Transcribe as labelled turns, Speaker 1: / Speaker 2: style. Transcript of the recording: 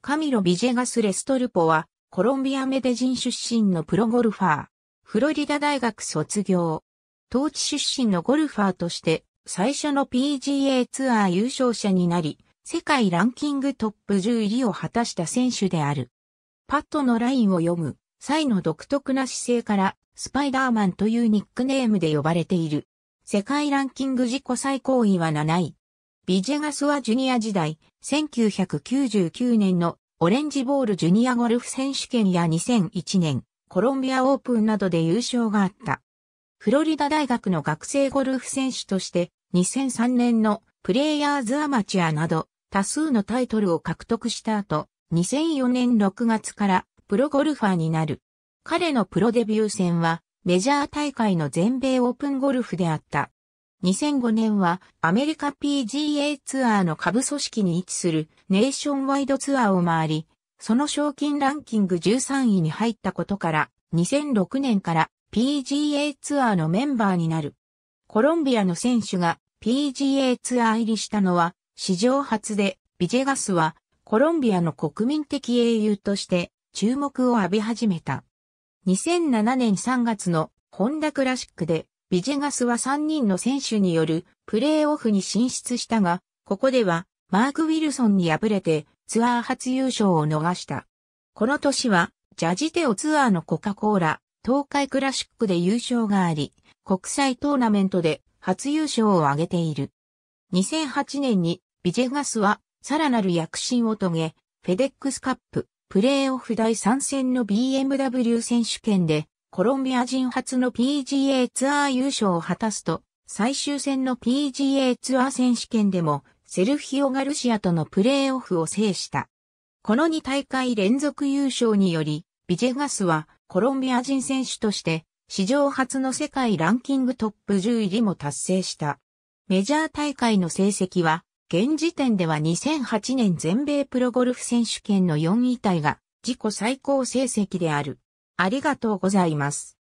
Speaker 1: カミロ・ビジェガス・レストルポは、コロンビア・メデジン出身のプロゴルファー。フロリダ大学卒業。当地出身のゴルファーとして、最初の PGA ツアー優勝者になり、世界ランキングトップ10入りを果たした選手である。パットのラインを読む際の独特な姿勢からスパイダーマンというニックネームで呼ばれている。世界ランキング自己最高位は7位。ビジェガスはジュニア時代、1999年のオレンジボールジュニアゴルフ選手権や2001年、コロンビアオープンなどで優勝があった。フロリダ大学の学生ゴルフ選手として、2003年のプレイヤーズアマチュアなど多数のタイトルを獲得した後、2004年6月からプロゴルファーになる。彼のプロデビュー戦はメジャー大会の全米オープンゴルフであった。2005年はアメリカ PGA ツアーの下部組織に位置するネーションワイドツアーを回り、その賞金ランキング13位に入ったことから、2006年から PGA ツアーのメンバーになる。コロンビアの選手が PGA ツアー入りしたのは史上初で、ビジェガスはコロンビアの国民的英雄として注目を浴び始めた。2007年3月のホンダクラシックでビジェガスは3人の選手によるプレーオフに進出したが、ここではマーク・ウィルソンに敗れてツアー初優勝を逃した。この年はジャジテオツアーのコカ・コーラ、東海クラシックで優勝があり、国際トーナメントで初優勝を挙げている。2008年にビジェガスはさらなる躍進を遂げ、フェデックスカップ、プレーオフ第3戦の BMW 選手権でコロンビア人初の PGA ツアー優勝を果たすと、最終戦の PGA ツアー選手権でも、セルフィオ・ガルシアとのプレーオフを制した。この2大会連続優勝により、ビジェガスはコロンビア人選手として史上初の世界ランキングトップ10入りも達成した。メジャー大会の成績は、現時点では2008年全米プロゴルフ選手権の4位タイが自己最高成績である。ありがとうございます。